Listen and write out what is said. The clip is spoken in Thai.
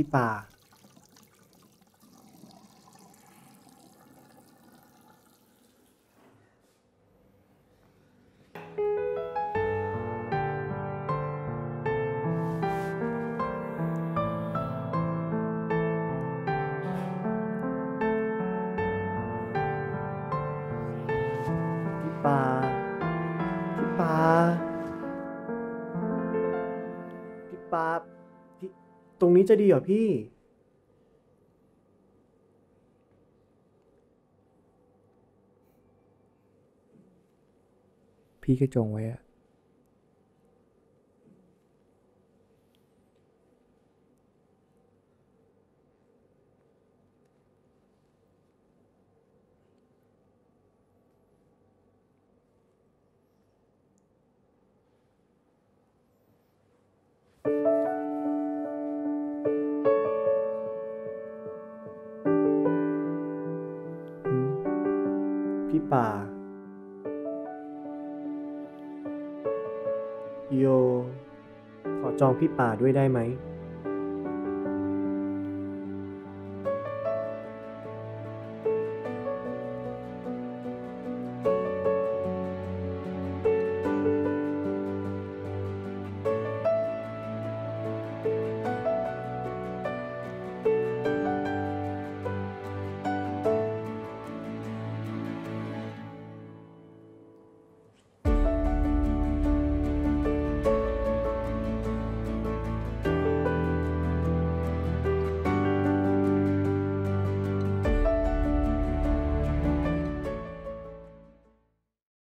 พี่ป่าพี่ป่าพี่ป่าพี่ป่า ตรงนี้จะดีเหรอพี่ พี่ก็จงไว้อะ ป่า โย ขอจองพี่ป่าด้วยได้ไหม